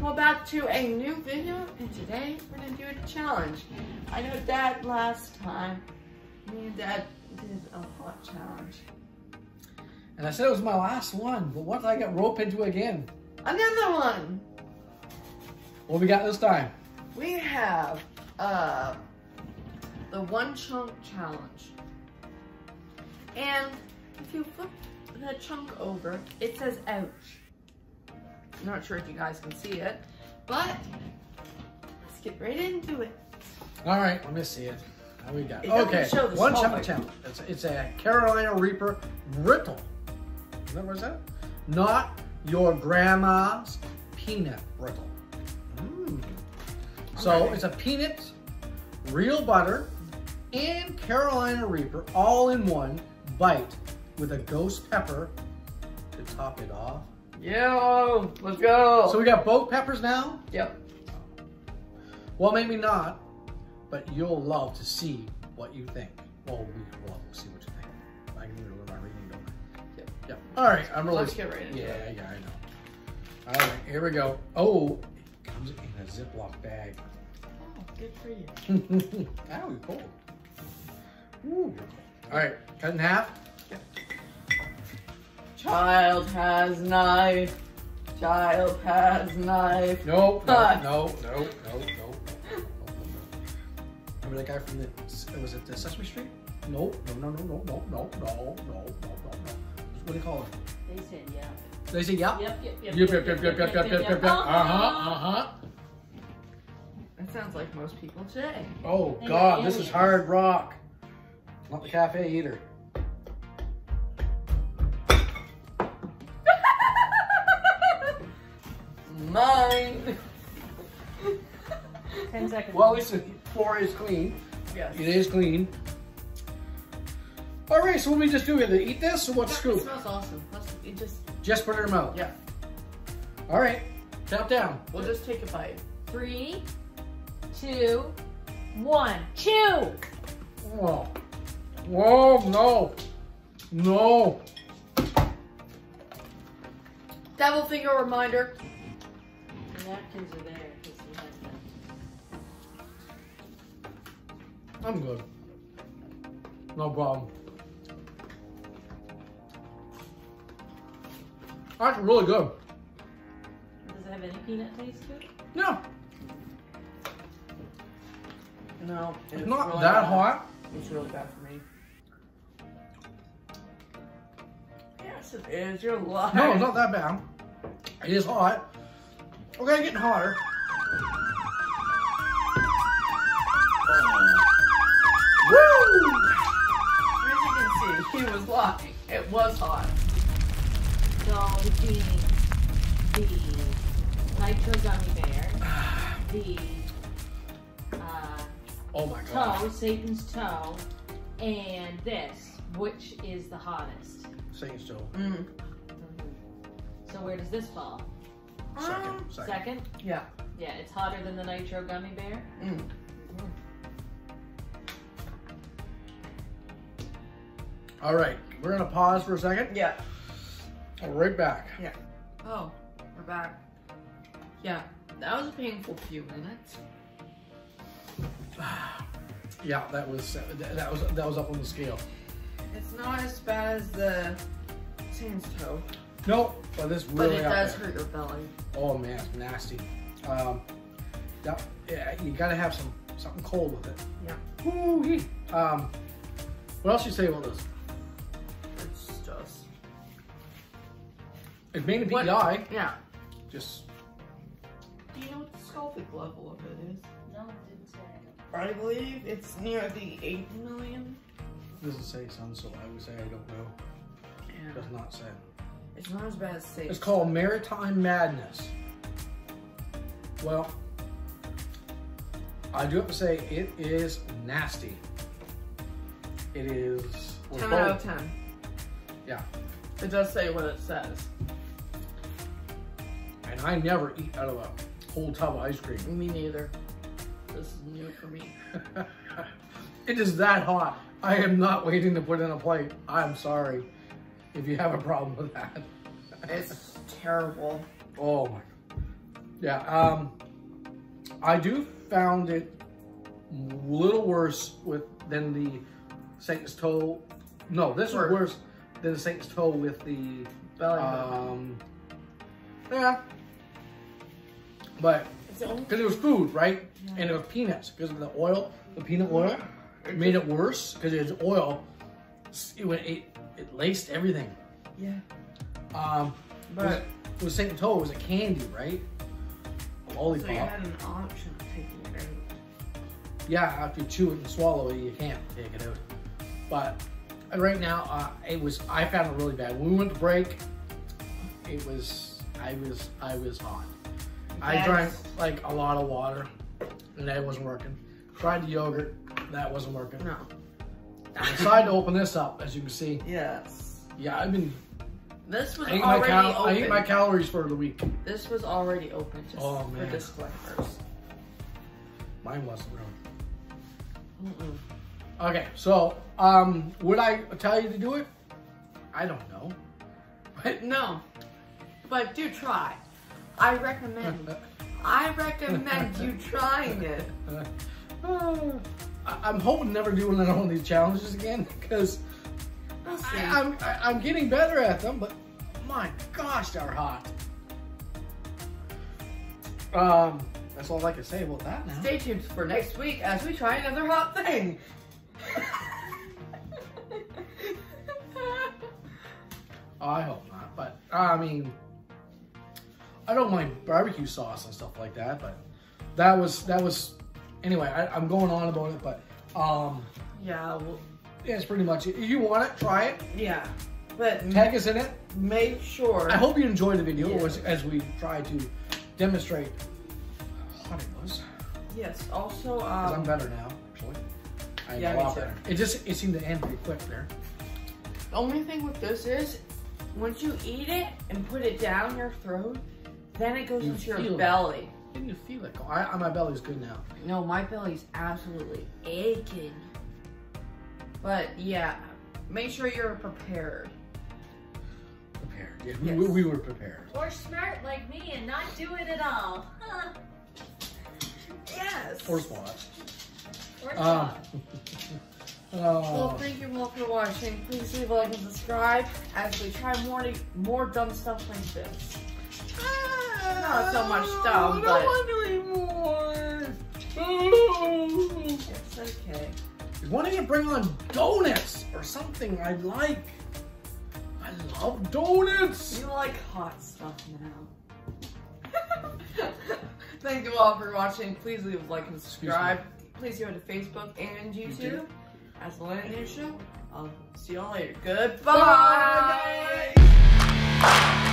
Well, back to a new video, and today we're gonna do a challenge. I know Dad last time, me and Dad did a hot challenge. And I said it was my last one, but what did I get roped into again? Another one! What we got this time? We have, uh, the one chunk challenge. And if you flip the chunk over, it says ouch. I'm not sure if you guys can see it, but let's get right into it. All right, let me see it. How we got? It Okay, one chunk challenge. It's, it's a Carolina Reaper brittle. Is that what that? Not your grandma's peanut brittle. Mm. So it's a peanut, real butter, and Carolina Reaper all in one bite with a ghost pepper to top it off. Yo, let's go. So we got both peppers now. yep. Well, maybe not, but you'll love to see what you think. Well, we will see what you think. I can do it my reading, don't I? Yep. Yep. All right, I'm really. Let's get right into yeah, it. Yeah, I know. All right, here we go. Oh, it comes in a Ziploc bag. Oh, good for you. Ow, you're cold. Ooh. All right, cut in half. Child has knife. Child has knife. No, no, Ah. no, no, no, no, no. Remember that guy from the, was it the Sesame Street? No, no, no, no, no, no, no, no, no, no, no, no. What do you call it? They said yeah. They say yep. Yep, yep, yep. Yep, yep, yep, yep, yep, yep, yep, yep. Uh-huh, uh-huh. That sounds like most people today. Oh, And God, this is aliens. hard rock. Not the cafe either. Mine. Ten seconds. Well, at least the floor is clean. Yes. It is clean. All right, so what we just do? Either eat this or what It scoop? smells awesome. Let's it just Just put it in your mouth. yeah. All right, count down. We'll just take a bite. Three, two, one. Chew. Whoa. Whoa, no. No. Double finger reminder. The napkins are there because we had them. I'm good. No problem. That's really good. Does it have any peanut taste to it? No, No, it's not that hot. It's really bad for me. Yes, it is. You're lying. No, it's not that bad. It is hot. Okay, getting hotter. Woo! As you can see, he was lying. It was hot. So between the nitro gummy bear, the uh, Oh my toe. Satan's toe, and this, which is the hottest? Saints Joe. Mm. So where does this fall? Second. Um, Second. Second? Yeah. Yeah, it's hotter than the nitro gummy bear. Mm. All right, we're gonna pause for a second. Yeah. I'll right back. Yeah. Oh, we're back. Yeah, that was a painful few minutes. Yeah, that was that was that was up on the scale. It's not as bad as the Saints toe, Nope, but this really. but really it does there. hurt your belly. Oh man, it's nasty. Um, yeah, yeah, you gotta have some something cold with it. Yeah. Woo Um, what else you say about this? It's just. It's mainly What- PEI. Yeah. Just Do you know what the Scoville level of it is? No, it didn't say. I believe it's near the 8 million. doesn't say son, so I would say I don't know. Yeah. Does not say. It's not as bad as. It's called Maritime Madness. Well, I do have to say it is nasty. It is. 10 out of 10. Yeah. It does say what it says. And I never eat out of a whole tub of ice cream. Me neither. This is new for me. it is that hot. I am not waiting to put in a plate. I'm sorry if you have a problem with that. It's terrible. Oh my. Yeah. Um, I do found it a little worse with than the Satan's toe. No, this was Worse. than the Satan's toe with the Belly um. Yeah. But It's because it was food, right? Yeah. And it was peanuts because of the oil, the peanut oil, it made it worse because it was oil. It went, it, it laced everything. Yeah. Um, But it was Saint Toe. It was a candy, right? A lollipop. so you had an option of taking it out. yeah, if you chew it and swallow it, you can't take it out. But uh, right now, uh, it was. I found it really bad. When we went to break, it was. I was. I was hot. I drank like a lot of water, and that wasn't working. Tried the yogurt, that wasn't working. No. I decided to open this up, as you can see. Yes. Yeah, I've been. This was I ate my, already cal- I open. ate my calories for the week. This was already open, just Oh, for man. disclaimers. Mine wasn't really. Mm-mm. Okay, so um, would I tell you to do it? I don't know. But No, but do try. I recommend. I recommend you trying it. I- I'm hoping never doing another one of these challenges again because I'm I- I'm getting better at them. But my gosh, they're hot. Um, that's all I can say about that now. Stay tuned for next week as we try another hot thing. I hope not, but I mean, I don't mind barbecue sauce and stuff like that. But that was that was anyway. I, I'm going on about it, but um, yeah, well, yeah, it's pretty much it. If you want it, try it. yeah, but Tag us in it. make sure. I hope you enjoyed the video Yeah. as, as we try to demonstrate how hot it was. Yes. Also, 'Cause I'm um, better now, actually. I'm Yeah, a lot better. It just it seemed to end pretty quick there. the only thing with this is, once you eat it and put it down your throat, then it goes You into your belly. it. Belly. Didn't you feel it? I, I, my belly's good now. No, my belly's absolutely aching. But yeah, make sure you're prepared. Prepared. Yeah, Yes. we, we were prepared. Or smart like me and not do it at all. Huh. Yes. Or SWAT. Or Um, not. Well, oh, thank you all for watching. Please leave a like and subscribe as we try more more dumb stuff like this. Not so much dumb, I but- don't want to anymore. It's okay. Why don't you bring on donuts or something I'd like? I love donuts. You like hot stuff now. Thank you all for watching. Please leave a like and subscribe. Please go to Facebook and YouTube as the Landenater Show. I'll see you all later. Goodbye. Bye.